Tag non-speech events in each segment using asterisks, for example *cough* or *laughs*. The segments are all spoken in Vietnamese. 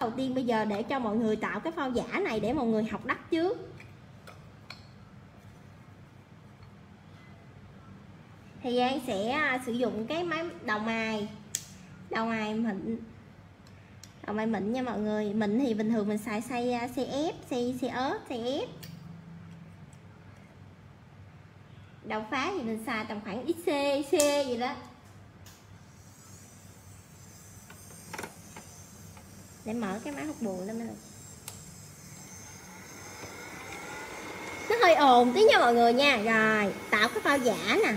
đầu tiên bây giờ để cho mọi người tạo cái phao giả này để mọi người học đắp trước thì An sẽ à, sử dụng cái máy đầu mài. Đầu mài mịn đầu mài mịn nha mọi người. Mịn thì bình thường mình xài xay à, xe xay ép, xay xay ớt, xay ép. Đầu phá thì mình xài tầm khoảng XC C gì đó. Để mở cái máy hút bụi lên mình nó hơi ồn tí nha mọi người nha. Rồi, tạo cái phao giả nè.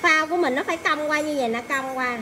Phao của mình nó phải cong qua như vậy nó cong qua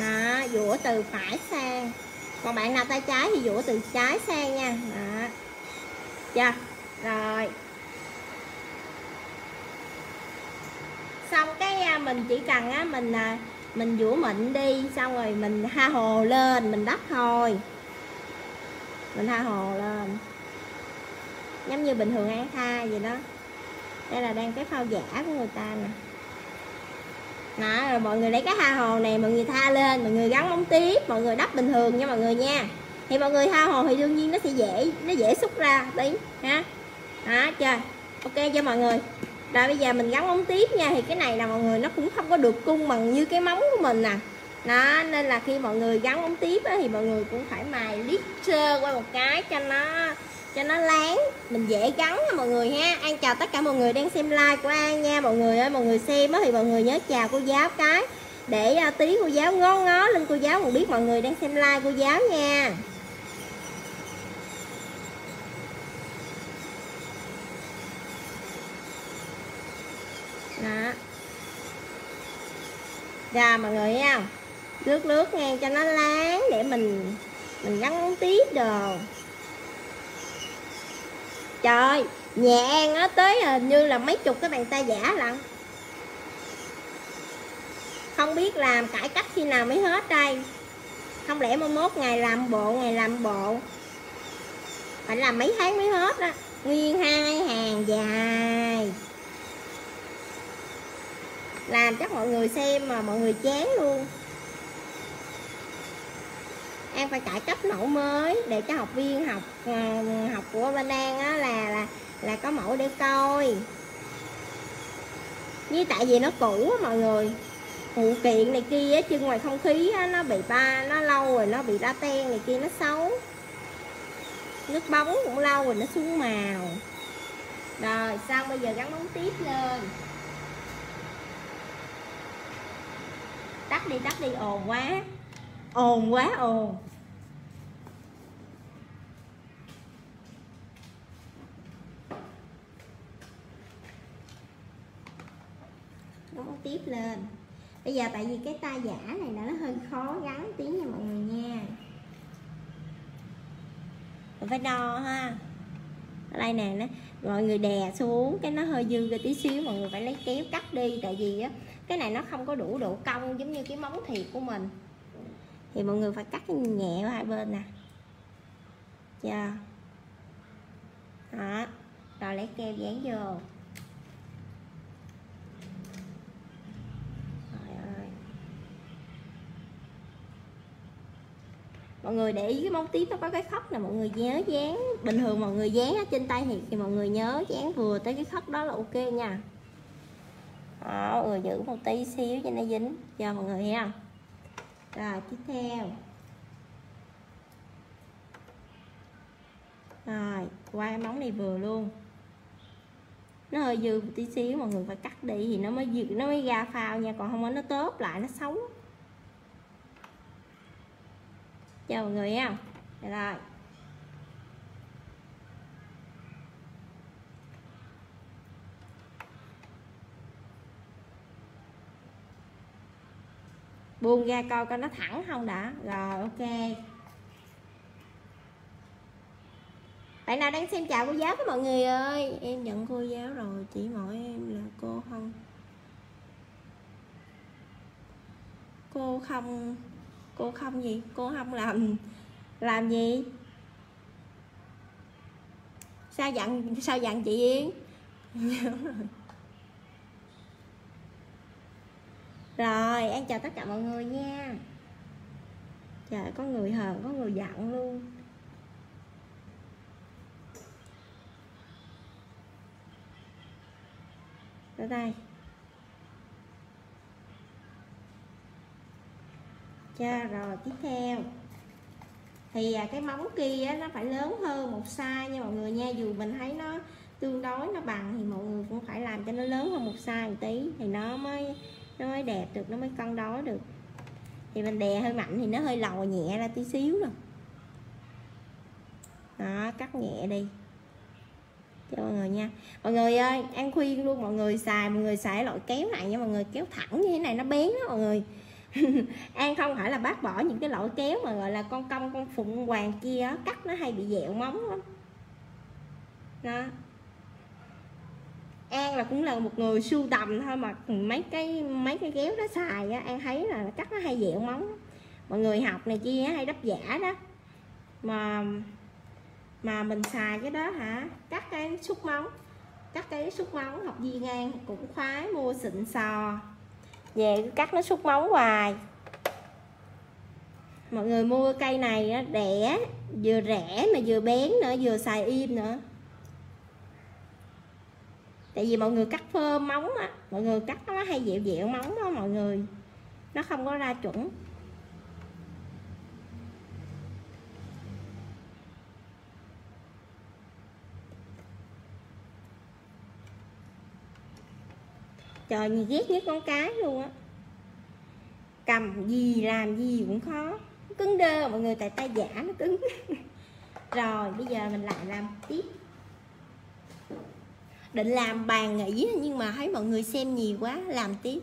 đó dũa từ phải sang. Còn bạn nào tay trái thì dũa từ trái sang nha. Đó. Chưa rồi. Xong cái à, mình chỉ cần, á, mình à, mình dũa mịn đi, xong rồi mình ha hồ lên, mình đắp thôi. Mình tha hồ lên. Giống như bình thường ăn tha vậy đó. Đây là đang cái phao giả của người ta nè đó, rồi mọi người lấy cái ha hồ này mọi người tha lên mọi người gắn móng tiếp mọi người đắp bình thường nha mọi người nha. Thì mọi người tha hồ thì đương nhiên nó sẽ dễ nó dễ xúc ra tí ha. Đó chơi ok cho mọi người? Rồi bây giờ mình gắn móng tiếp nha thì cái này là mọi người nó cũng không có được cung bằng như cái móng của mình nè. Đó nên là khi mọi người gắn móng tiếp á, thì mọi người cũng phải mài liếc sơ qua một cái cho nó cho nó láng. Mình dễ gắn nha mọi người ha. An chào tất cả mọi người đang xem like của An nha. Mọi người ơi mọi người xem á thì mọi người nhớ chào cô giáo cái. Để uh, tí cô giáo ngó ngó lên cô giáo còn biết mọi người đang xem like cô giáo nha. Đó. Ra mọi người thấy không lướt lướt ngang cho nó láng để mình mình gắn móng tiếp đồ trời nhà An á, tới hình như là mấy chục cái bàn tay giả lận. Không biết làm cải cách khi nào mới hết đây. Không lẽ mai mốt ngày làm bộ, ngày làm bộ. Phải làm mấy tháng mới hết á. Nguyên hai hàng dài. Làm chắc mọi người xem mà mọi người chán luôn. An phải cải cách mẫu mới để cho học viên học ờ, học của bên An á là là là có mẫu để coi. Như tại vì nó cũ á mọi người. Phụ kiện này kia á, chứ ngoài không khí á, nó bị ba nó lâu rồi nó bị đa ten này kia nó xấu. Nước bóng cũng lâu rồi nó xuống màu. Rồi xong bây giờ gắn bóng tiếp lên? Tắt đi tắt đi ồn quá. Ồn quá ồn nó tiếp lên. Bây giờ tại vì cái tay giả này là nó hơi khó gắn tí nha mọi người nha. Mình phải đo ha. Ở đây nè, nó, mọi người đè xuống, cái nó hơi dư ra tí xíu, mọi người phải lấy kéo cắt đi, tại vì á, cái này nó không có đủ độ cong giống như cái móng thiệt của mình. Thì mọi người phải cắt nhẹ qua hai bên nè. Chưa? Đó, rồi lấy keo dán vô. Mọi người để ý cái móng tiếp nó có cái khóc là mọi người nhớ dán bình thường mọi người dán ở trên tay thì, thì mọi người nhớ dán vừa tới cái khóc đó là ok nha. Đó, mọi người giữ một tí xíu cho nó dính. Cho mọi người thấy không rồi tiếp theo. Rồi qua móng này vừa luôn. Nó hơi dư một tí xíu mọi người phải cắt đi thì nó mới dư, nó mới ra phao nha còn không có nó tớp lại nó xấu. chào mọi người em rồi buông ra coi coi nó thẳng không đã. Rồi, ok. Bạn nào đang xem chào cô giáo các mọi người ơi? Em nhận cô giáo rồi, chỉ mỗi em là cô không. Cô không cô không gì? Cô không làm làm gì? Sao dặn sao dặn chị Yến? *laughs* Rồi, em chào tất cả mọi người nha. Trời, có người hờn, có người giận luôn. Đây cha rồi tiếp theo. Thì à, cái móng kia nó phải lớn hơn một size nha mọi người nha. Dù mình thấy nó tương đối nó bằng thì mọi người cũng phải làm cho nó lớn hơn một size một tí thì nó mới nó mới đẹp được nó mới cân đối được. Thì mình đè hơi mạnh thì nó hơi lò nhẹ ra tí xíu rồi đó cắt nhẹ đi. Cho mọi người nha. Mọi người ơi ăn khuyên luôn mọi người xài mọi người xài loại kéo này nha mọi người kéo thẳng như thế này nó bén đó mọi người. *laughs* an không phải là bác bỏ những cái loại kéo mà gọi là con công, con phụng hoàng kia cắt nó hay bị dẹo móng lắm. Đó. An là cũng là một người sưu tầm thôi mà mấy cái mấy cái kéo đó xài á, an thấy là cắt nó hay dẹo móng mọi người học này kia hay đắp giả đó. Mà mà mình xài cái đó hả? Cắt cái xúc móng, cắt cái xúc móng học viên ngang cũng khoái mua xịn sò về cắt nó xúc móng hoài. Mọi người mua cây này nó rẻ, vừa rẻ mà vừa bén nữa, vừa xài im nữa. Tại vì mọi người cắt phơ móng á, mọi người cắt nó hay dẹo dẹo móng á mọi người. Nó không có ra chuẩn. Trời, nhìn ghét nhất con cái luôn á. Cầm gì làm gì cũng khó. Cứng đơ, mọi người tại tay giả nó cứng. *laughs* Rồi, bây giờ mình lại làm tiếp. Định làm bàn nghỉ nhưng mà thấy mọi người xem nhiều quá, làm tiếp.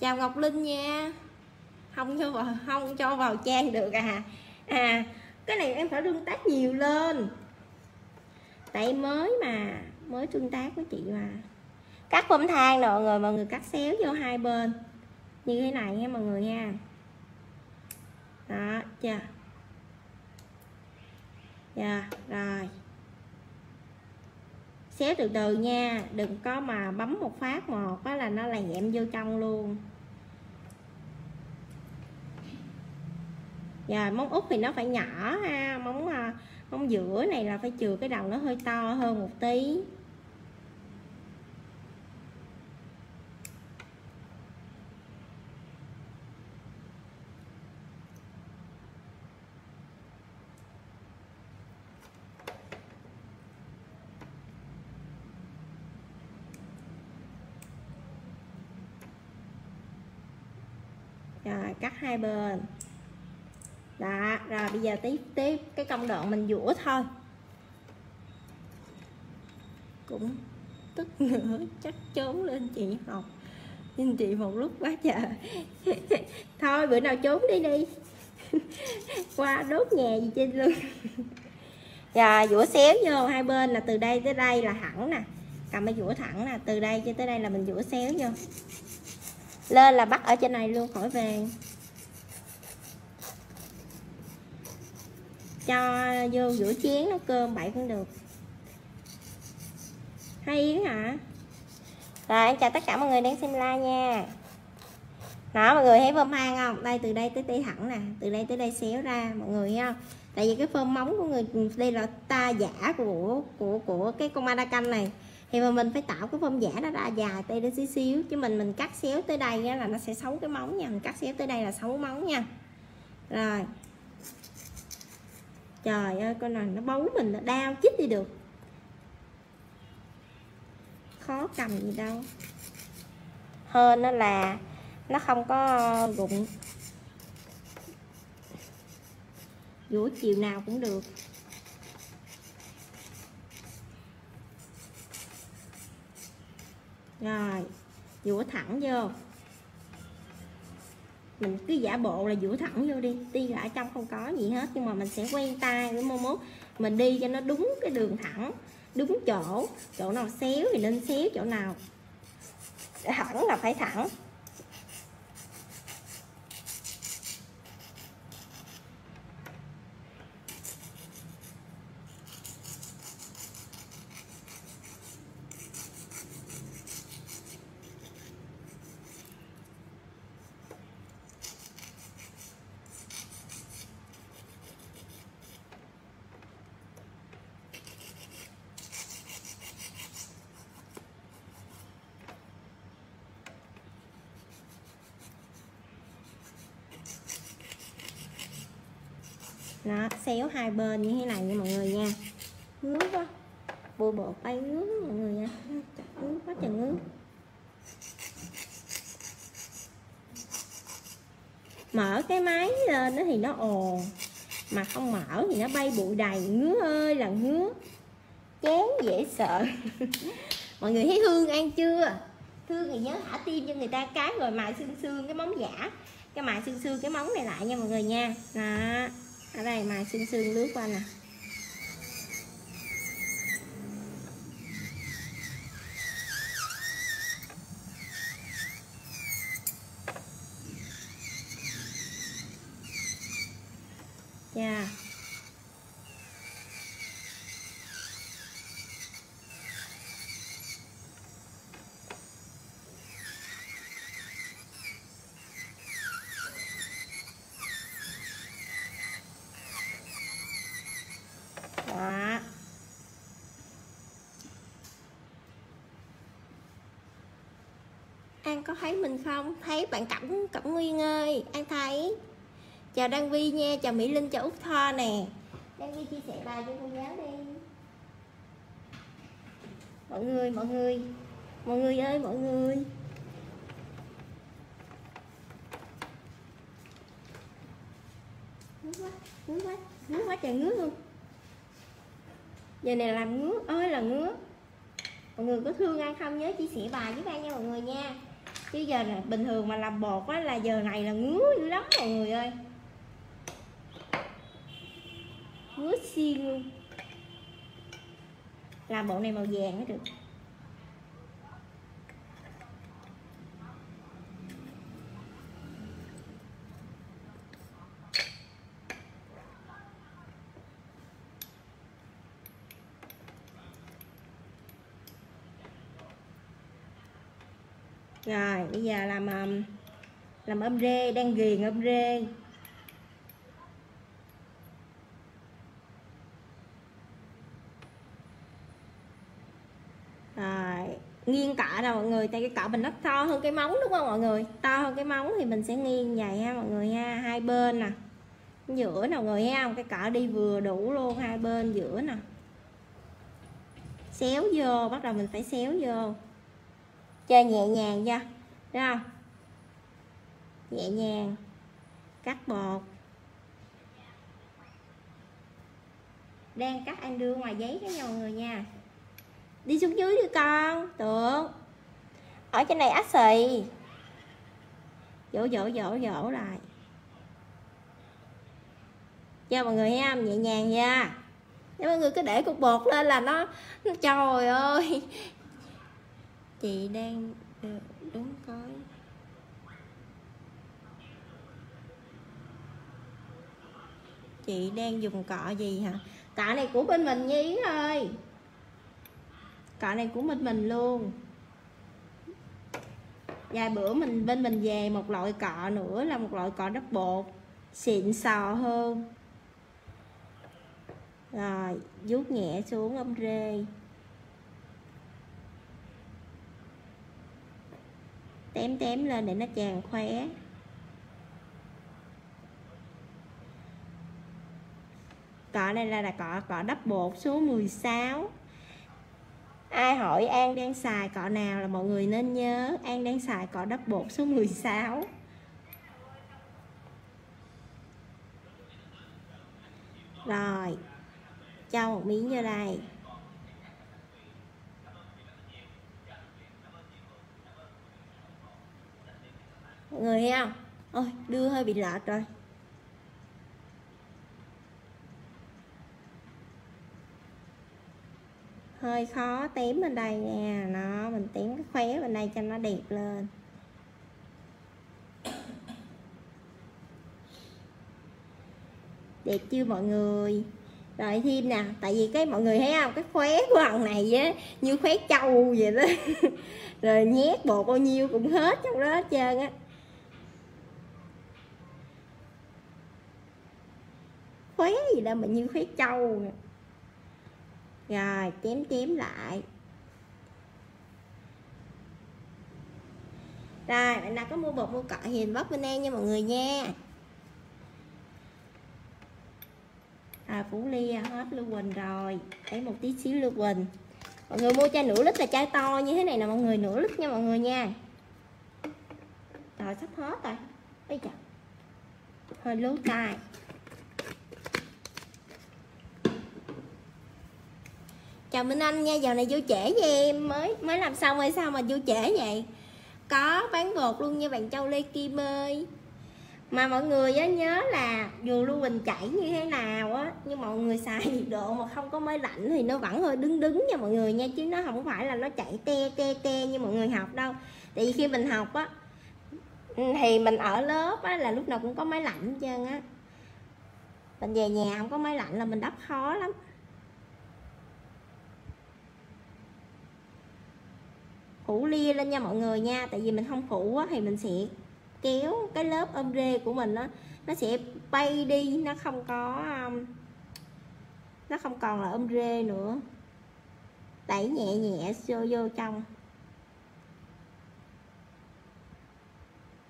Chào ngọc linh nha. Không cho vào, không cho vào trang được à. À cái này em phải tương tác nhiều lên. Tại mới mà, mới tương tác với chị mà. Cắt bông thang rồi mọi người mọi người cắt xéo vô hai bên. Như thế này nha mọi người nha. Đó, chưa? Dạ rồi. Xéo từ từ nha, đừng có mà bấm một phát một đó là nó lẹm vô trong luôn. Rồi móng út thì nó phải nhỏ ha. Móng ờ, móng giữa này là phải chừa cái đầu nó hơi to hơn một tí. Rồi, cắt hai bên đó, rồi bây giờ tiếp tiếp cái công đoạn mình dũa thôi. Cũng tức nữa, chắc trốn lên chị học nhưng chị một lúc quá trời. *laughs* Thôi, bữa nào trốn đi đi. *laughs* Qua đốt nhà gì trên lưng. *laughs* Và dũa xéo vô, hai bên là từ đây tới đây là thẳng nè. Cầm cái dũa thẳng nè, từ đây cho tới đây là mình dũa xéo vô. Lên là bắt ở trên này luôn, khỏi vàng. Cho vô rửa chén nấu cơm bậy cũng được. Hay yến hả? Rồi em chào tất cả mọi người đang xem like nha. Đó, mọi người thấy phơm hang không? Đây, từ đây tới đây thẳng nè. Từ đây tới đây xéo ra, mọi người thấy không tại vì cái phơm móng của người, đây là ta giả của của của cái con madakan này. Thì mà mình phải tạo cái phơm giả nó ra, dài tay đến xíu xíu. Chứ mình mình cắt xéo tới đây là nó sẽ xấu cái móng nha. Mình cắt xéo tới đây là xấu móng nha. Rồi trời ơi, con này nó bấu mình nó đau chích đi được. Khó cầm gì đâu. Hơn nó là nó không có rụng. Buổi chiều nào cũng được. Rồi vũa thẳng vô mình cứ giả bộ là duỗi thẳng vô đi. Tuy là ở trong không có gì hết, nhưng mà mình sẽ quen tay với mô mốt mình đi cho nó đúng cái đường thẳng, đúng chỗ. Chỗ nào xéo thì nên xéo, chỗ nào thẳng là phải thẳng. Kéo hai bên như thế này nha mọi người nha. Ngứa quá bôi bột bay ngứa mọi người nha. Ngứa quá trời ngứa. Mở cái máy lên đó thì nó ồn, mà không mở thì nó bay bụi đầy. Ngứa ơi là ngứa. Chán, dễ sợ. *laughs* Mọi người thấy hương ăn chưa? Thương thì nhớ thả tim cho người ta cái rồi mài xương xương cái móng giả. Cái mài xương xương cái móng này lại nha mọi người nha. Đó ở đây mà xương xương lướt qua nè yeah. đó An có thấy mình không? Thấy bạn Cẩm Cẩm Nguyên ơi. An thấy. Chào Đăng Vi nha, chào Mỹ Linh, chào Úc Tho nè. Đăng Vi chia sẻ bài cho cô giáo đi. Mọi người, mọi người. Mọi người ơi, mọi người. Ngứa quá, ngứa quá, ngứa quá trời ngứa luôn. Giờ này làm ngứa ơi là ngứa. Mọi người có thương An không nhớ chia sẻ bài với An nha mọi người nha chứ giờ này bình thường mà làm bột á là giờ này là ngứa dữ lắm mọi người ơi. Ngứa xiên luôn. Làm bộ này màu vàng mới được. Bây giờ làm um, làm âm rê, đang ghiền ôm rê. Rồi, nghiêng cọ nè mọi người? Tại cái cọ mình nó to hơn cái móng đúng không mọi người? To hơn cái móng thì mình sẽ nghiêng vậy ha mọi người ha, hai bên nè. Giữa nào người thấy không cái cọ đi vừa đủ luôn, hai bên giữa nè. Xéo vô, bắt đầu mình phải xéo vô. Chơi nhẹ nhàng nha thấy không? Nhẹ nhàng. Cắt bột đang cắt anh đưa ngoài giấy cái nhau người nha. Đi xuống dưới đi con. Tượng. Ở trên này ác xì. Dỗ dỗ dỗ dỗ lại. Cho mọi người ha nhẹ nhàng nha. Nếu mọi người cứ để cục bột lên là nó, nó trời ơi. Chị đang ờ, đúng coi chị đang dùng cọ gì hả? Cọ này của bên mình nhi ơi. Cọ này của mình mình luôn. Vài bữa mình, bên mình về một loại cọ nữa là một loại cọ đất bột, xịn sò hơn. Rồi, vuốt nhẹ xuống âm rê. Tém tém lên để nó tràn khóe. Cọ này là, là cọ cọ đắp bột số 16 ai hỏi An đang xài cọ nào là mọi người nên nhớ An đang xài cọ đắp bột số 16 rồi cho một miếng vô đây. Mọi người thấy không? Ôi đưa hơi bị lệch rồi. Hơi khó tím bên đây nha nó mình tím cái khóe bên đây cho nó đẹp lên. Đẹp chưa mọi người? Rồi thêm nè. Tại vì cái mọi người thấy không? Cái khóe của thằng này á, như khóe trâu vậy đó. *laughs* Rồi nhét bột bao nhiêu cũng hết trong đó hết trơn á. Khóe gì đâu mà như khóe trâu rồi chém chém lại. Rồi bạn nào có mua bột mua cọ hiền bóc bên em nha mọi người nha. À, phủ ly hết lưu quỳnh rồi. Lấy một tí xíu lưu quỳnh. Mọi người mua chai nửa lít là chai to như thế này nè mọi người nửa lít nha mọi người nha. Rồi sắp hết rồi. Bây giờ hơi lú tay chào Minh Anh nha giờ này vô trễ với em mới mới làm xong hay sao mà vô trễ vậy? Có bán bột luôn nha bạn Châu Lê Kim ơi. Mà mọi người á, nhớ là dù lưu bình chảy như thế nào á, nhưng mọi người xài nhiệt độ mà không có máy lạnh thì nó vẫn hơi đứng đứng nha mọi người nha, chứ nó không phải là nó chạy te te te như mọi người học đâu. Tại vì khi mình học á, thì mình ở lớp á, là lúc nào cũng có máy lạnh hết trơn á. Mình về nhà không có máy lạnh là mình đắp khó lắm. Phủ lia lên nha mọi người nha. Tại vì mình không phủ á, thì mình sẽ kéo cái lớp ôm rê của mình nó nó sẽ bay đi. Nó không có um, nó không còn là ôm rê nữa. Đẩy nhẹ nhẹ vô vô trong.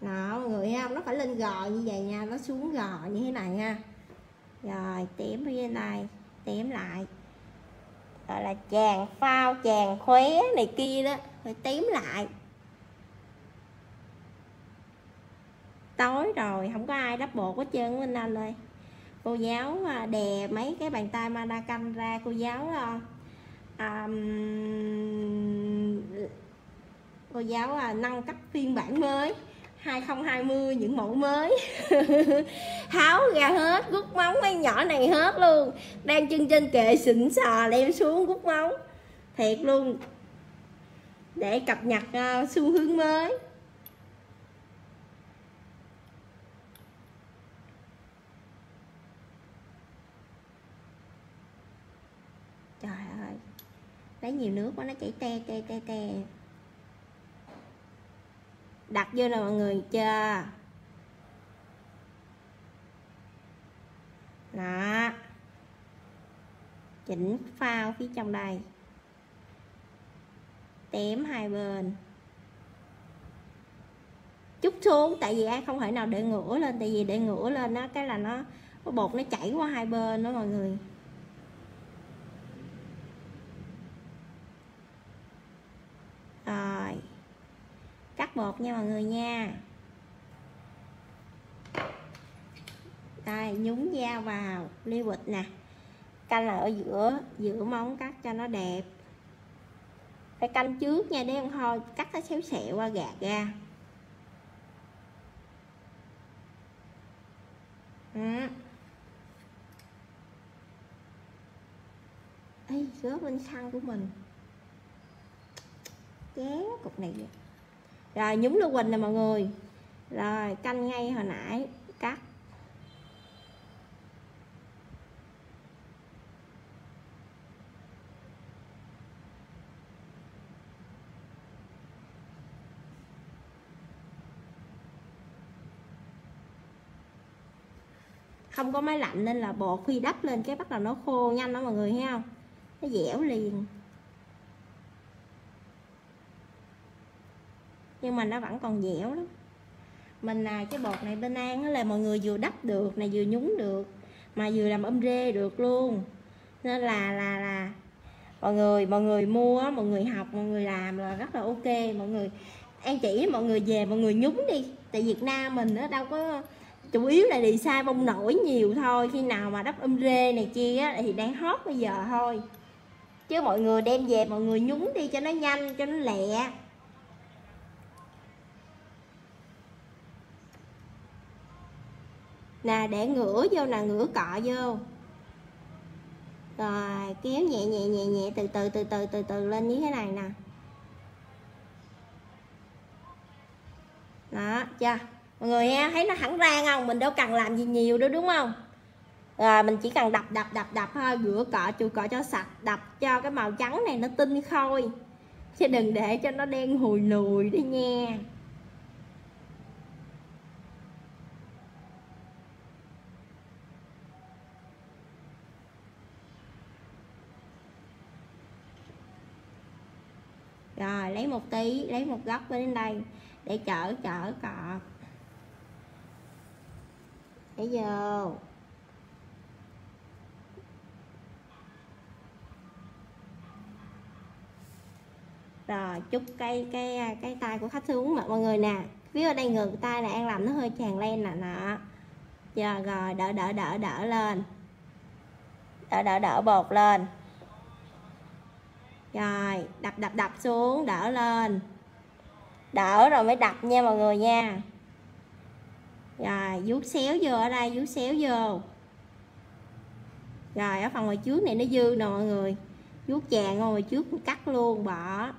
Đó mọi người thấy không nó phải lên gò như vậy nha nó xuống gò như thế này nha rồi tém bên này tém lại gọi là chàng phao chàng khóe này kia đó. Rồi tím lại. Tối rồi không có ai đắp bột hết trơn Minh Anh ơi cô giáo à, đè mấy cái bàn tay ma canh ra cô giáo um, cô giáo à, nâng cấp phiên bản mới. 2020 những mẫu mới. *laughs* Tháo ra hết rút móng mấy nhỏ này hết luôn. Đang chân trên kệ xịn sò đem xuống rút móng. Thiệt luôn. Để cập nhật uh, xu hướng mới. Trời lấy nhiều nước quá nó chảy te te te te đặt vô nè mọi người chưa đó. Chỉnh phao phía trong đây. Tém hai bên. Chút xuống, tại vì ai không thể nào để ngửa lên, tại vì để ngửa lên nó cái là nó bột nó chảy qua hai bên đó mọi người rồi cắt bột nha mọi người nha. Đây nhúng dao vào ly quịch nè. Canh là ở giữa giữa móng cắt cho nó đẹp. Phải canh trước nha để không thôi cắt nó xéo xẹo qua gạt ra. Ừ. Ê, rớt bên xăng của mình. Chén cục này rồi, nhúng lưu quỳnh nè mọi người. Rồi, canh ngay hồi nãy, cắt. Không có máy lạnh nên là bột khi đắp lên cái bắt đầu nó khô nhanh đó mọi người thấy không nó dẻo liền. Nhưng mà nó vẫn còn dẻo lắm. Mình là cái bột này bên An là mọi người vừa đắp được này vừa nhúng được mà vừa làm âm rê được luôn. Nên là là là mọi người mọi người mua mọi người học mọi người làm là rất là ok. Mọi người An chỉ mọi người về mọi người nhúng đi. Tại Việt Nam mình nó đâu có chủ yếu là đi sai bông nổi nhiều thôi. Khi nào mà đắp âm rê này kia á, thì đang hot bây giờ thôi. Chứ mọi người đem về mọi người nhúng đi cho nó nhanh cho nó lẹ. Nè, để ngửa vô nè, ngửa cọ vô. Rồi, kéo nhẹ nhẹ nhẹ nhẹ, từ từ từ từ từ từ lên như thế này nè. Đó, chưa? Mọi người ha thấy nó thẳng ra không? Mình đâu cần làm gì nhiều đâu, đúng không? Rồi, mình chỉ cần đập đập đập đập thôi. Rửa cọ chùi cọ cho sạch, đập cho cái màu trắng này nó tinh khôi. Chứ đừng để cho nó đen hùi lùi đi nha. Rồi, lấy một tí, lấy một góc bên đây để chở chở cọ để vô. Rồi, chúc cây cái cái tay của khách xuống mà, mọi người nè. Phía ở đây ngược tay là an làm nó hơi tràn lên nè nọ giờ rồi, đỡ đỡ đỡ đỡ lên. Đỡ đỡ đỡ bột lên rồi đập đập đập xuống đỡ lên. Đỡ rồi mới đập nha mọi người nha. Rồi vuốt xéo vô ở đây vuốt xéo vô. Rồi ở phần ngoài trước này nó dư nè mọi người. Vuốt chàng ngoài trước cắt luôn bỏ.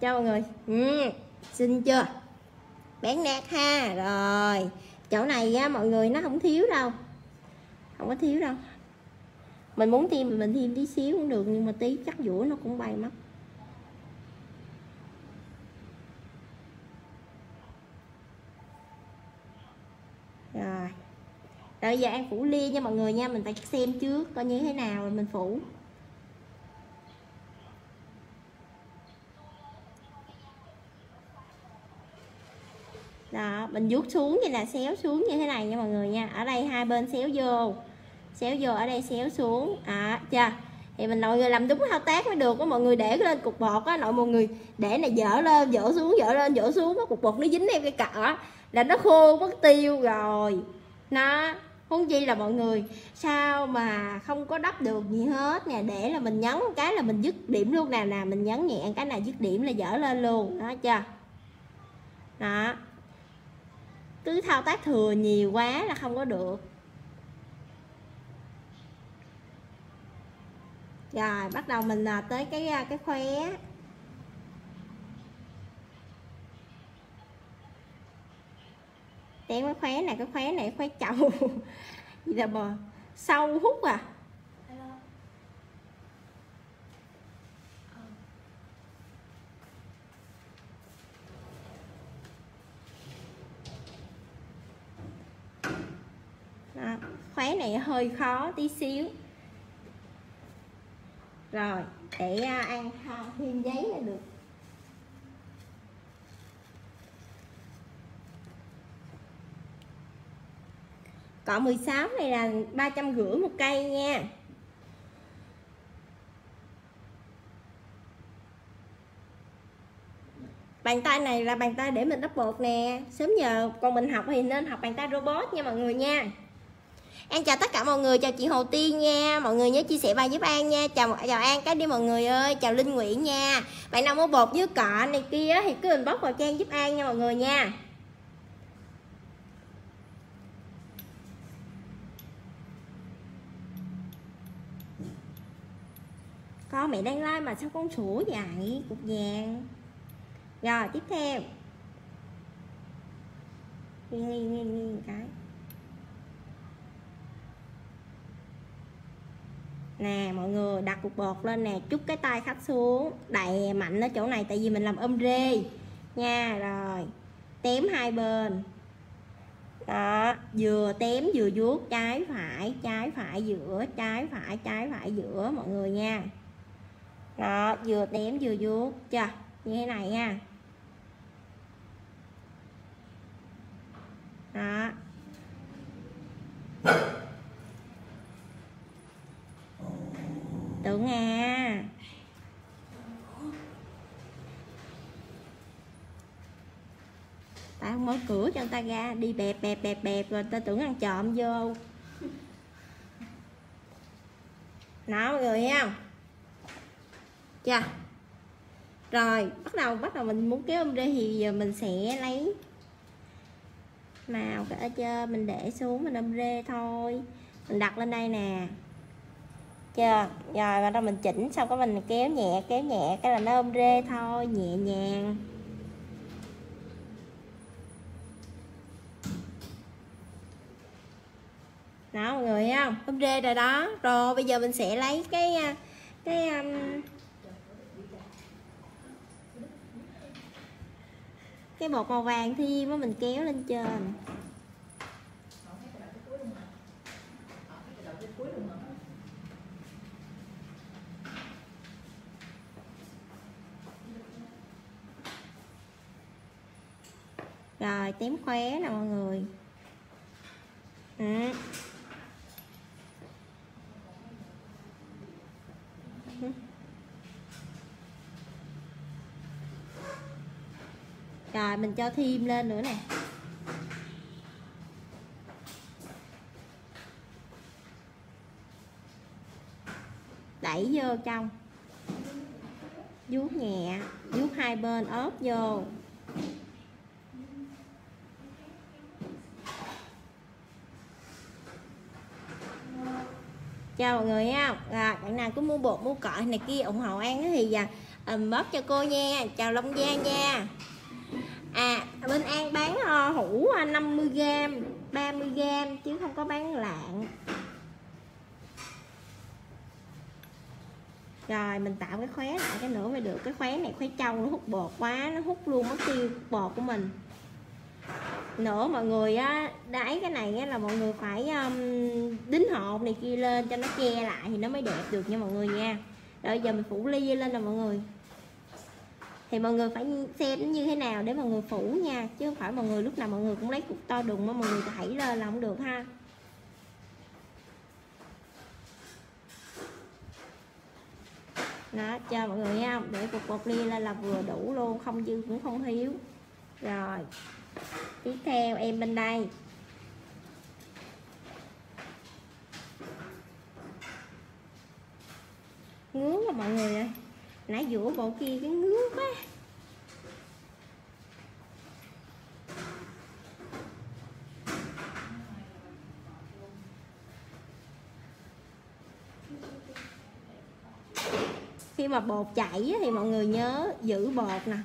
Cho mọi người. Ừ, xinh chưa? Bán nát ha, rồi. Chỗ này á, mọi người nó không thiếu đâu. Không có thiếu đâu. Mình muốn thêm thì mình thêm tí xíu cũng được, nhưng mà tí chắc dũa nó cũng bay mất. Rồi. Rồi giờ ăn phủ lia nha mọi người nha, mình phải xem trước coi như thế nào rồi mình phủ. Đó, mình vuốt xuống như là xéo xuống như thế này nha mọi người nha. Ở đây hai bên xéo vô. Xéo vô, ở đây xéo xuống. À chưa? Thì mình mọi người làm đúng thao tác mới được có mọi người để lên cục bột á, nội mọi người để này dở lên, dở xuống, dở lên, dở xuống có cục bột nó dính theo cái cỡ là nó khô, mất tiêu rồi. Nó không chi là mọi người, sao mà không có đắp được gì hết nè, để là mình nhấn cái là mình dứt điểm luôn nè nè mình nhấn nhẹ cái nào dứt điểm là dở lên luôn. Đó, chưa? Đó cứ thao tác thừa nhiều quá là không có được. Rồi, bắt đầu mình à, tới cái à, cái khóe tém cái khóe này, cái khóe này khóe chậu. *laughs* Gì là bờ sâu hút à Đó, khóe này hơi khó tí xíu. Rồi, để à, ăn thêm giấy là được. Cọ 16 này là ba trăm rưỡi một cây nha. Bàn tay này là bàn tay để mình đắp bột nè. Sớm giờ, còn mình học thì nên học bàn tay robot nha mọi người nha. An chào tất cả mọi người, chào chị Hồ Tiên nha. Mọi người nhớ chia sẻ bài giúp An nha. Chào chào An cái đi mọi người ơi, chào Linh Nguyễn nha. Bạn nào mua bột với cọ này kia thì cứ inbox vào trang giúp An nha mọi người nha. Con mẹ đang like mà sao con sủa vậy? Cục vàng. Rồi tiếp theo. Nghiêng nghiêng nghiêng cái. Nè, mọi người đặt cục bột lên nè chút cái tay khách xuống. Đẩy mạnh ở chỗ này, tại vì mình làm ôm rê. Nha, rồi. Tém hai bên. Đó, vừa tém vừa vuốt, trái phải trái phải giữa, trái phải trái phải giữa, mọi người nha. Đó, vừa tém vừa vuốt. Chưa như thế này nha. Đó. Tưởng Nga tao không mở cửa cho người ta ra, đi bẹp bẹp bẹp bẹp, rồi ta tưởng ăn trộm vô. Nó mọi người thấy không? Chưa? Rồi, bắt đầu bắt đầu mình muốn kéo ombre thì giờ mình sẽ lấy màu ở trên, mình để xuống, mình ombre thôi. Mình đặt lên đây nè chưa. Rồi bắt đầu mình chỉnh xong cái mình kéo nhẹ kéo nhẹ cái là nó ôm rê thôi nhẹ nhàng. Đó mọi người thấy không? Ôm rê rồi đó. Rồi bây giờ mình sẽ lấy cái à, cái um, cái bột màu vàng thêm á mình kéo lên trên. Rồi, tím khóe nè, mọi người. Ừ. rồi, mình cho thêm lên nữa nè. Đẩy vô trong. Vuốt nhẹ, vuốt hai bên, ốp vô. Chào mọi người nha. À, bạn nào cứ mua bột mua cọ này kia ủng hộ an thì à, um, bóp cho cô nha. Chào long giang nha. À bên an bán uh, hũ à, 50g 30g chứ không có bán lạng. Rồi mình tạo cái khóe lại cái nữa mới được. Cái khóe này khóe trong nó hút bột quá nó hút luôn mất tiêu bột của mình nữa mọi người á đáy cái này á, là mọi người phải um, đính hộp này kia lên cho nó che lại thì nó mới đẹp được nha mọi người nha. Rồi giờ mình phủ ly lên nè mọi người. Thì mọi người phải xem như thế nào để mọi người phủ nha chứ không phải mọi người lúc nào mọi người cũng lấy cục to đùng mà mọi người thảy lên là không được ha. Đó cho mọi người nha để cục bột ly lên là vừa đủ luôn không dư cũng không thiếu. Rồi tiếp theo em bên đây. Ngứa quá mọi người ơi. Nãy giữa bộ kia cái ngứa quá. Khi mà bột chảy thì mọi người nhớ giữ bột nè.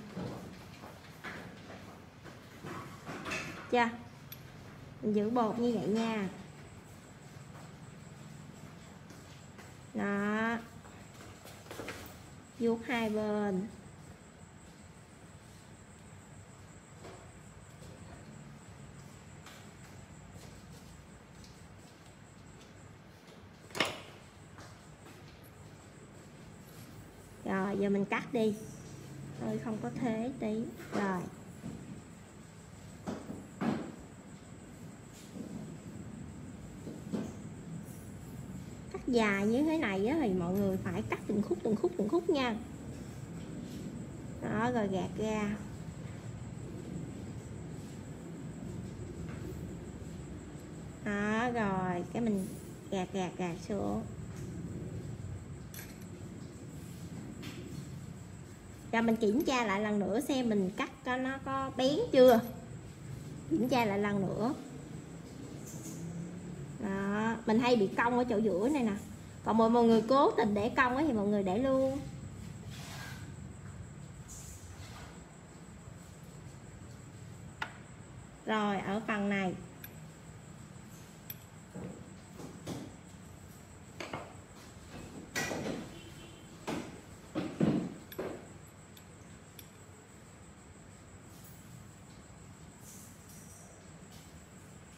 Chưa mình giữ bột như vậy nha. Đó. Vuốt hai bên. Rồi, giờ mình cắt đi. Tôi không có thế tí. Rồi. Dài như thế này á, thì mọi người phải cắt từng khúc từng khúc từng khúc nha. Đó rồi gạt ra. Đó rồi cái mình gạt gạt gạt xuống. Rồi mình kiểm tra lại lần nữa xem mình cắt có nó có bén chưa. Kiểm tra lại lần nữa mình hay bị cong ở chỗ giữa này nè. Còn mọi người cố tình để cong thì mọi người để luôn. Rồi, ở phần này.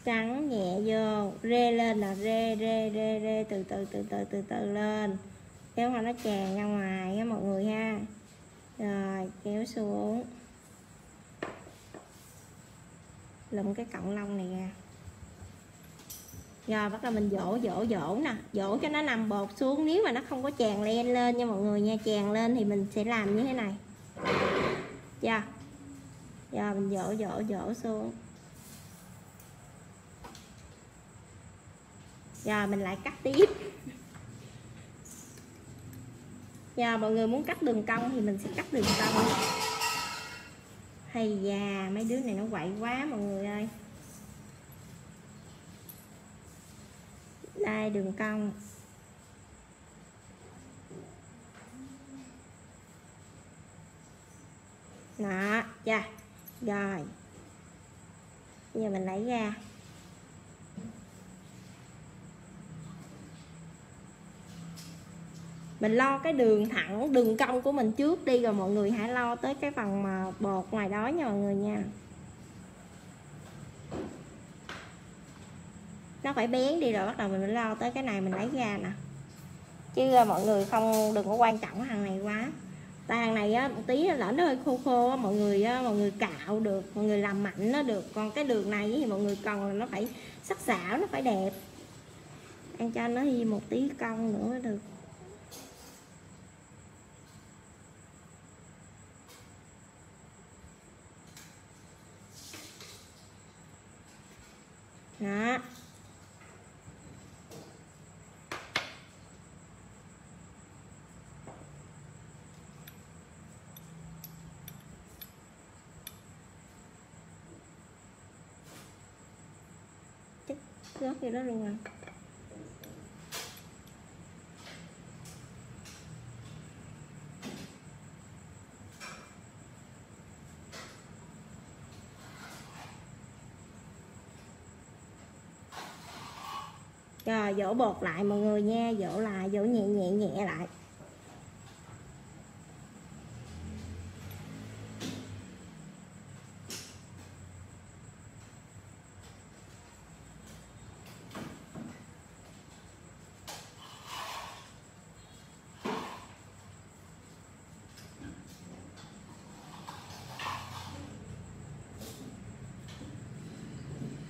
Trắng nhẹ vô rê lên là rê rê rê rê từ từ từ từ từ từ lên. Kéo hoa nó tràn ra ngoài nha mọi người ha. Rồi, kéo xuống. Lụm cái cọng lông này ra. Rồi, bắt đầu mình dỗ dỗ dỗ nè. Dỗ cho nó nằm bột xuống. Nếu mà nó không có tràn len lên nha mọi người nha tràn lên thì mình sẽ làm như thế này. Dạ. Chưa giờ mình dỗ dỗ dỗ xuống. Rồi mình lại cắt tiếp. Giờ mọi người muốn cắt đường cong thì mình sẽ cắt đường cong. Hay già mấy đứa này nó quậy quá mọi người ơi. Đây, đường cong. Đó dạ rồi. Bây giờ mình lấy ra. Mình lo cái đường thẳng, đường cong của mình trước đi, rồi mọi người hãy lo tới cái phần mà bột ngoài đó nha mọi người nha. Nó phải bén đi rồi bắt đầu mình lo tới cái này mình lấy ra nè. Chứ à, mọi người không, đừng có quan trọng hàng này quá. Tại hàng này á, một tí lỡ nó hơi khô khô á, mọi người á, mọi người cạo được, mọi người làm mạnh nó được. Còn cái đường này thì mọi người cần là nó phải sắc sảo, nó phải đẹp. Ăn cho nó đi một tí cong nữa mới được. Đó. Chắc rớt vô đó luôn rồi rồi dỗ bột lại mọi người nha dỗ lại dỗ nhẹ nhẹ nhẹ lại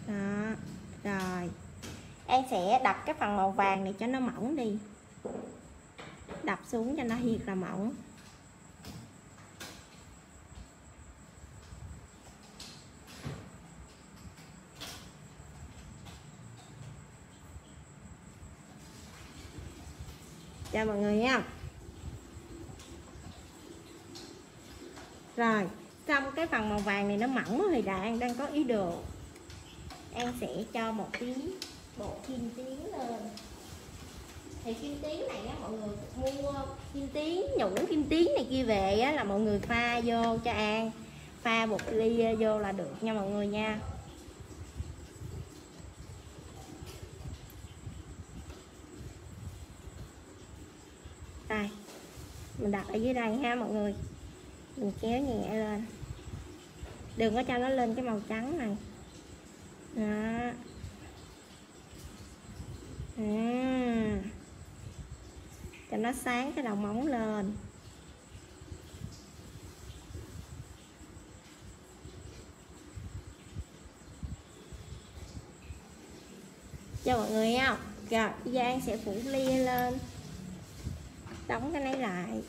đó rồi An sẽ đập cái phần màu vàng này cho nó mỏng đi. Đập xuống cho nó thiệt là mỏng. Chào mọi người nha. Rồi, Xong cái phần màu vàng này nó mỏng thì đã đang có ý đồ. Em sẽ cho một tí bột kim tiến lên thì kim tiến này á, mọi người mua kim tiến nhũ kim tiến này kia về á, là mọi người pha vô cho an. Pha bột ly ờ, vô là được nha mọi người nha. Đây, mình đặt ở dưới đây ha mọi người. Mình kéo nhẹ lên. Đừng có cho nó lên cái màu trắng này. Đó à, cho nó sáng cái đầu móng lên. Cho mọi người không rồi bây giờ An sẽ phủ lia lên. Đóng cái này lại.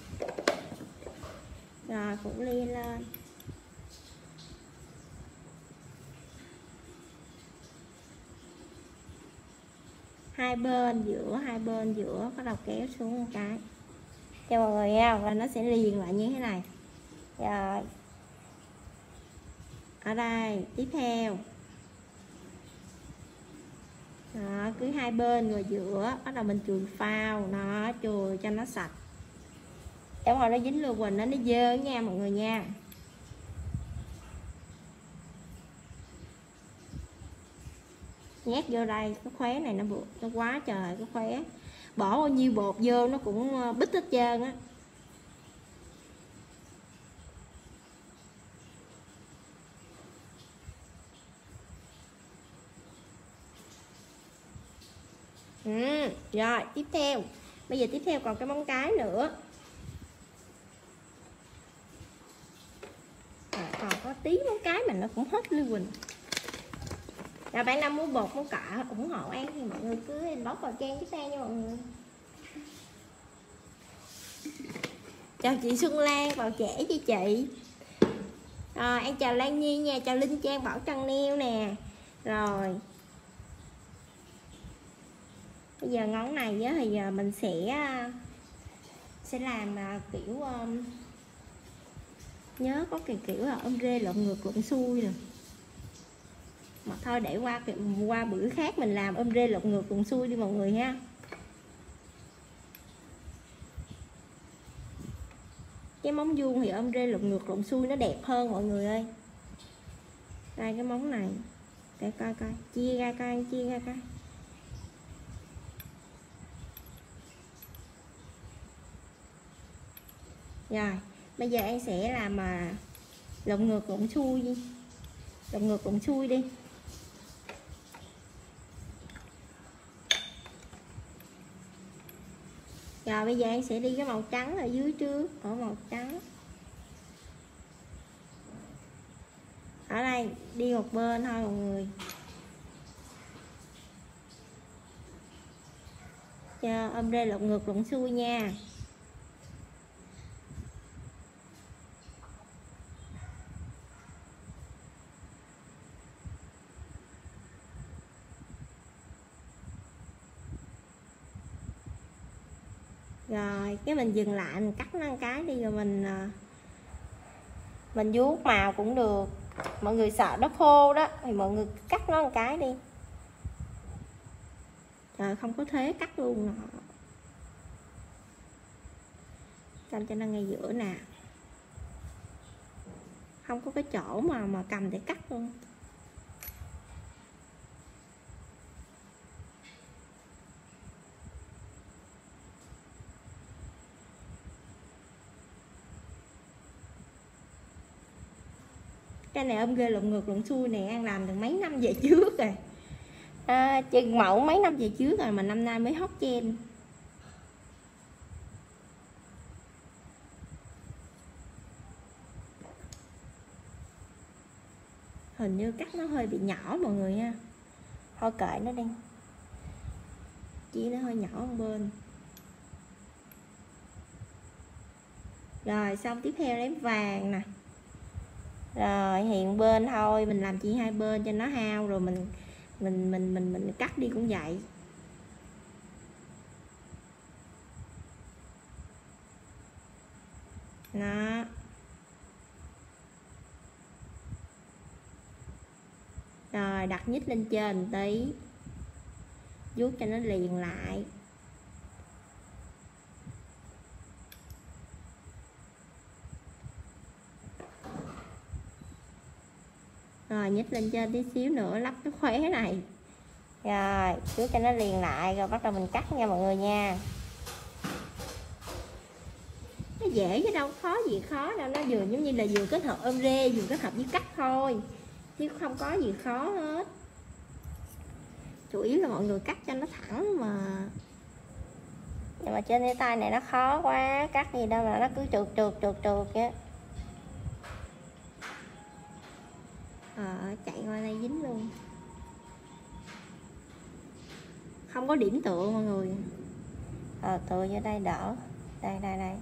Rồi phủ lia lên. Hai bên giữa hai bên giữa bắt đầu kéo xuống một cái. Cho mọi người nha và nó sẽ liền lại như thế này. Rồi. Ở đây tiếp theo. Đó, cứ hai bên rồi giữa bắt đầu mình chùi phao nó chùi cho nó sạch. Để mà nó dính luôn quỳnh nó nó dơ nha mọi người nha. Nhét vô đây cái khóe này nó bự nó quá trời cái khóe. Bỏ bao nhiêu bột vô nó cũng ờ, bít hết trơn á. Ừ, rồi tiếp theo. Bây giờ tiếp theo còn cái móng cái nữa. Rồi, còn có tí móng cái mà nó cũng hết lưu quỳnh rồi bạn nào mua bột mua cọ ủng hộ An thì mọi người cứ inbox vào trang chúng ta nha mọi người. Chào chị Xuân Lan, vào trẻ chị chị? Rồi, em chào Lan Nhi nha, chào Linh Trang, Bảo Trăng Neo nè. Rồi. Bây giờ ngón này á, thì giờ mình sẽ à, sẽ làm à, kiểu nhớ có cái kiểu là ông rê lộn ngược lộn xuôi rồi mà thôi để qua qua bữa khác mình làm ôm rê lột ngược lộn xuôi đi mọi người ha cái móng vuông thì ôm rê lột ngược lộn xuôi nó đẹp hơn mọi người ơi. Đây cái móng này. Để coi coi. Chia ra coi, chia ra coi. Rồi, bây giờ em sẽ làm mà lộn ngược lộn xuôi đi. Lộn ngược lộn xuôi đi. Rồi bây giờ em sẽ đi cái màu trắng ở dưới trước, ở màu trắng. Ở đây, đi một bên thôi mọi người. Cho âm đây lộn ngược lộn xuôi nha rồi cái mình dừng lại, mình cắt nó cái đi rồi mình ờ, mình vuốt màu cũng được. Mọi người sợ nó khô đó, thì mọi người cắt nó một cái đi. Trời, không có thế cắt luôn nè canh cho nó ngay giữa nè. Không có cái chỗ mà mà cầm để cắt luôn. Cái này ôm ghê lộn ngược lộn xuôi này ăn làm được mấy năm về trước rồi. À, chừng mẫu mấy năm về trước rồi mà năm nay mới hot chen hình như cắt nó hơi bị nhỏ mọi người nha thôi kệ nó đi. Chỉ nó hơi nhỏ một bên. Rồi xong tiếp theo lấy vàng nè rồi hiện bên thôi, mình làm chỉ hai bên cho nó hao, rồi mình mình mình mình mình cắt đi cũng vậy. Đó. Rồi, đặt nhích lên trên tí, vuốt cho nó liền lại. Rồi nhích lên trên tí xíu nữa lắp cái khóe này. Rồi trước cho nó liền lại rồi bắt đầu mình cắt nha mọi người nha. Nó dễ chứ đâu khó gì khó đâu. Nó vừa giống như là vừa kết hợp ôm rê vừa kết hợp với cắt thôi. Chứ không có gì khó hết. Chủ yếu là mọi người cắt cho nó thẳng mà. Nhưng mà trên cái tay này nó khó quá cắt gì đâu mà nó cứ trượt trượt trượt trượt vậy à, chạy qua đây dính luôn. Không có điểm tựa mọi người. À, tựa vô đây đỡ. Đây đây đây.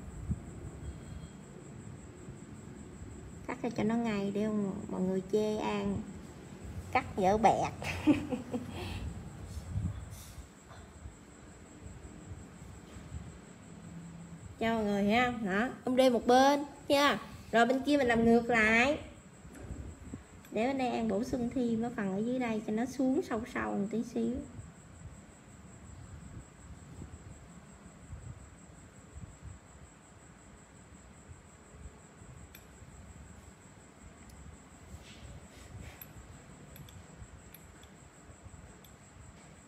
Cắt ra cho nó ngay để không mọi người chê ăn. Cắt dở bẹt. *laughs* Cho mọi người ha. Đó ông đê một bên nha. Rồi bên kia mình làm ngược lại để bên đây em bổ sung thêm cái phần ở dưới đây cho nó xuống sâu sâu một tí xíu.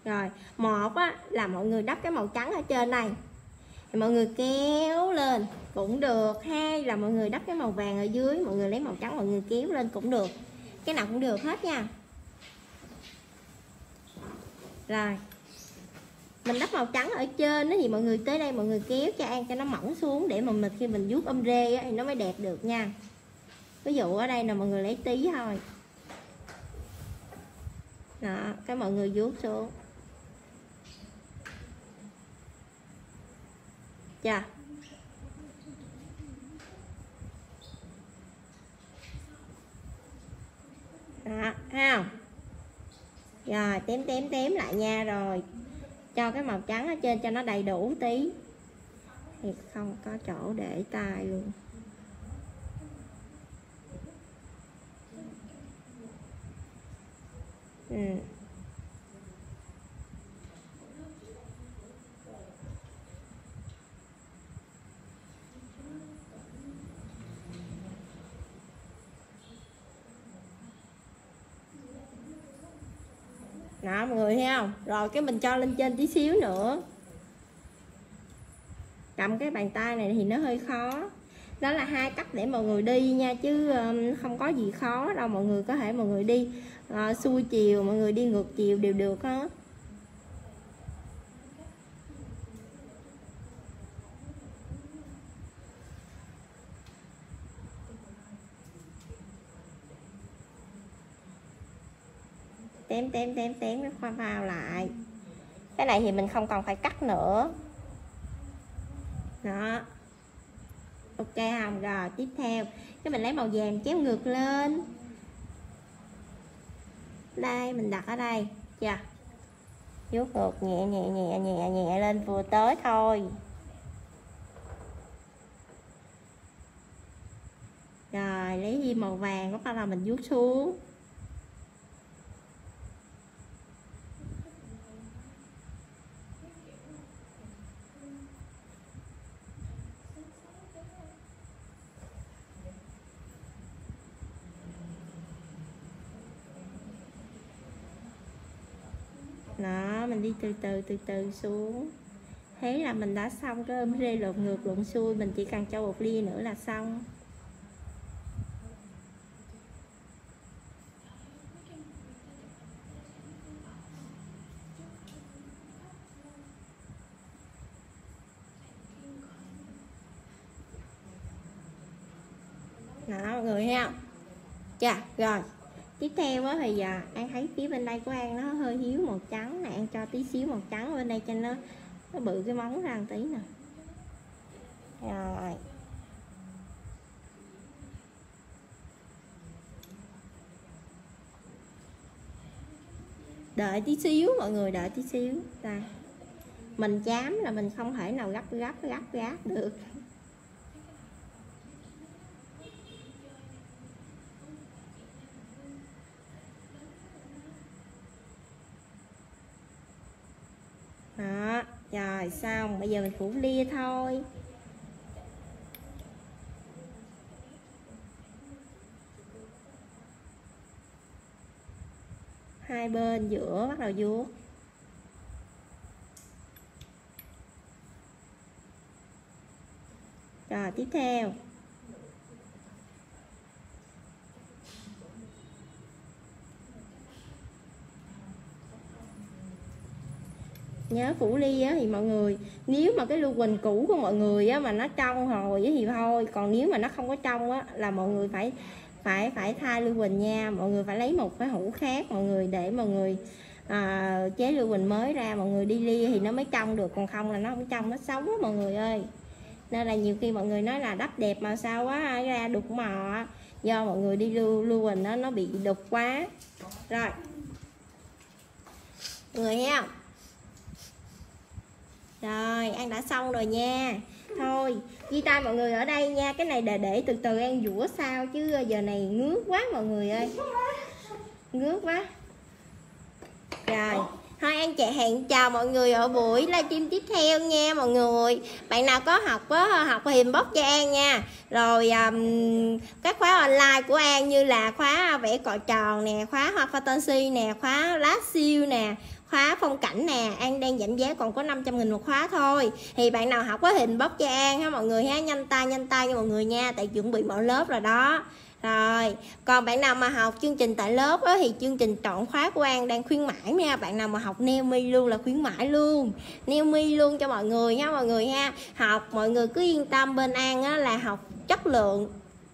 Rồi một á, là mọi người đắp cái màu trắng ở trên này. Thì mọi người kéo lên cũng được. Hai là mọi người đắp cái màu vàng ở dưới mọi người lấy màu trắng mọi người kéo lên cũng được cái nào cũng được hết nha. Rồi. Mình đắp màu trắng ở trên đó thì mọi người tới đây mọi người kéo cho an cho nó mỏng xuống để mà mình khi mình vuốt âm rê á, thì nó mới đẹp được nha. Ví dụ ở đây là mọi người lấy tí thôi. Đó cái mọi người vuốt xuống. Chưa đó thấy không? Rồi tém tém tém lại nha, rồi. Cho cái màu trắng ở trên cho nó đầy đủ tí. Thì không có chỗ để tay luôn. Ừ. đó mọi người thấy không? Rồi cái mình cho lên trên tí xíu nữa. Cầm cái bàn tay này thì nó hơi khó. Đó là hai cách để mọi người đi nha chứ không có gì khó đâu. Mọi người có thể mọi người đi uh, xuôi chiều mọi người đi ngược chiều đều được hết. Tém tém tém tém nó khoa vào lại. Cái này thì mình không còn phải cắt nữa. Đó. Ok không? Rồi, tiếp theo. Cái mình lấy màu vàng chéo ngược lên. Đây, mình đặt ở đây. Chưa? Vuốt ngược, nhẹ nhẹ nhẹ nhẹ nhẹ lên, vừa tới thôi. Rồi, lấy đi màu vàng bắt đầu mình vuốt xuống đó mình đi từ từ từ từ xuống. Thế là mình đã xong cái ôm rê lộn ngược, lộn xuôi, mình chỉ cần cho một ly nữa là xong. Đó mọi người thấy không dạ rồi tiếp theo á thì à, giờ an thấy phía bên đây của an nó hơi hiếu màu trắng nè an cho tí xíu màu trắng bên đây cho nó nó bự cái móng ra một tí nè. Rồi. Đợi tí xíu, mọi người đợi tí xíu đây mình chám là mình không thể nào gấp gấp gấp gáp được đó rồi xong bây giờ mình phủ lia thôi. Hai bên giữa bắt đầu vuốt. Rồi, tiếp theo. Nhớ phủ ly á thì mọi người nếu mà cái lưu quỳnh cũ của mọi người á mà nó trong rồi thì thôi còn nếu mà nó không có trong á là mọi người phải phải phải thay lưu quỳnh nha mọi người phải lấy một cái hũ khác mọi người để mọi người à, chế lưu quỳnh mới ra mọi người đi lia thì nó mới trong được còn không là nó không trong nó xấu á mọi người ơi. Nên là nhiều khi mọi người nói là đắp đẹp mà sao quá ra đục mò do mọi người đi lưu lưu quỳnh nó nó bị đục quá. Rồi. Mọi người thấy không? Rồi ăn đã xong rồi nha. Thôi ghi tay mọi người ở đây nha. Cái này để để từ từ ăn dũa sao chứ ờ, giờ này ngứa quá mọi người ơi. Ngứa quá. Rồi thôi ăn chạy hẹn chào mọi người ở buổi livestream tiếp theo nha mọi người. Bạn nào có học có học thì inbox cho an nha. Rồi um, các khóa online của an như là khóa vẽ cọ tròn nè khóa hoa fantasy nè khóa lá siêu nè khóa phong cảnh nè An đang giảm giá còn có 500 nghìn một khóa thôi. Thì bạn nào học có hình bóc cho An ha mọi người ha nhanh tay nhanh tay nha mọi người nha tại chuẩn bị mở lớp rồi đó. Rồi còn bạn nào mà học chương trình tại lớp đó, thì chương trình chọn khóa của An đang khuyến mãi nha. Bạn nào mà học neo mi luôn là khuyến mãi luôn. Neo mi luôn cho mọi người nha mọi người ha. Học mọi người cứ yên tâm bên An á, là học chất lượng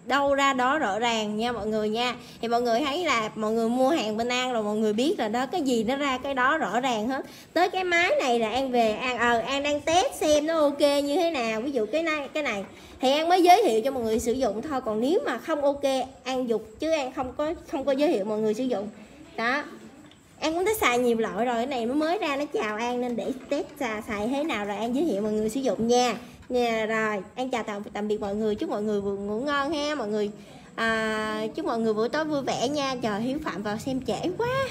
đâu ra đó rõ ràng nha mọi người nha. Thì mọi người thấy là mọi người mua hàng bên an rồi mọi người biết là đó cái gì nó ra cái đó rõ ràng hết. Tới cái máy này là an về an ờ an đang test xem nó ok như thế nào. Ví dụ cái này cái này. Thì an mới giới thiệu cho mọi người sử dụng thôi. Còn nếu mà không ok an dục chứ an không có không có giới thiệu mọi người sử dụng. Đó. An cũng đã xài nhiều loại rồi. Cái này mới mới ra nó chào An nên để test xài, xài thế nào rồi An giới thiệu mọi người sử dụng nha. Dạ rồi, em chào tạm, tạm biệt mọi người, chúc mọi người vừa ngủ ngon ha mọi người. À, chúc mọi người buổi tối vui vẻ nha. Trời Hiếu Phạm vào xem trễ quá.